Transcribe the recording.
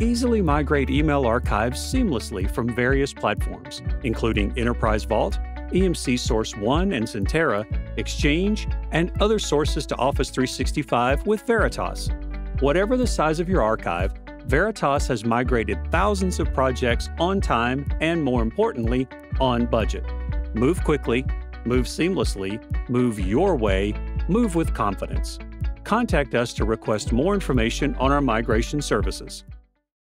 Easily migrate email archives seamlessly from various platforms, including Enterprise Vault, EMC SourceOne and Centera, Exchange, and other sources to Office 365 with Veritas. Whatever the size of your archive, Veritas has migrated thousands of projects on time and, more importantly, on budget. Move quickly, move seamlessly, move your way, move with confidence. Contact us to request more information on our migration services.